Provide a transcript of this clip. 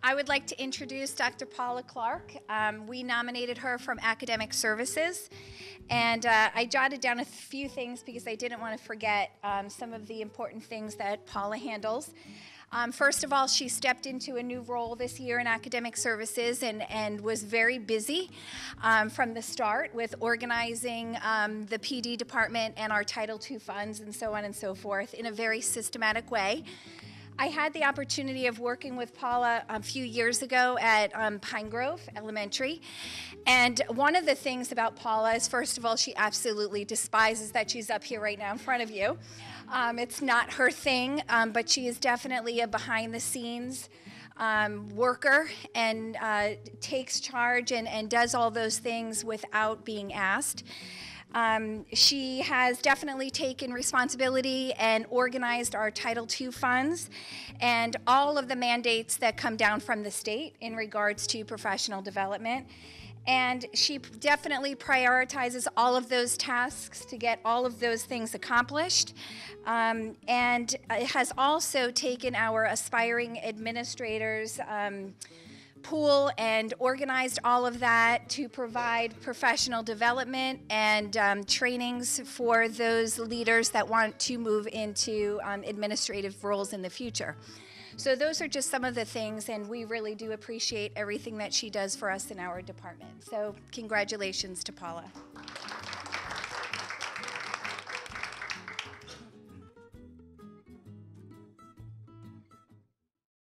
I would like to introduce Dr. Paula Clark. Um, we nominated her from Academic Services, and uh, I jotted down a few things because I didn't want to forget um, some of the important things that Paula handles. Um, first of all, she stepped into a new role this year in academic services and, and was very busy um, from the start with organizing um, the PD department and our Title II funds and so on and so forth in a very systematic way. I had the opportunity of working with Paula a few years ago at um, Pine Grove Elementary. And one of the things about Paula is, first of all, she absolutely despises that she's up here right now in front of you. Um, it's not her thing, um, but she is definitely a behind the scenes um, worker and uh, takes charge and, and does all those things without being asked. Um, she has definitely taken responsibility and organized our Title II funds and all of the mandates that come down from the state in regards to professional development. And she definitely prioritizes all of those tasks to get all of those things accomplished. Um, and it has also taken our aspiring administrators. Um, pool and organized all of that to provide professional development and um, trainings for those leaders that want to move into um, administrative roles in the future. So those are just some of the things, and we really do appreciate everything that she does for us in our department. So congratulations to Paula.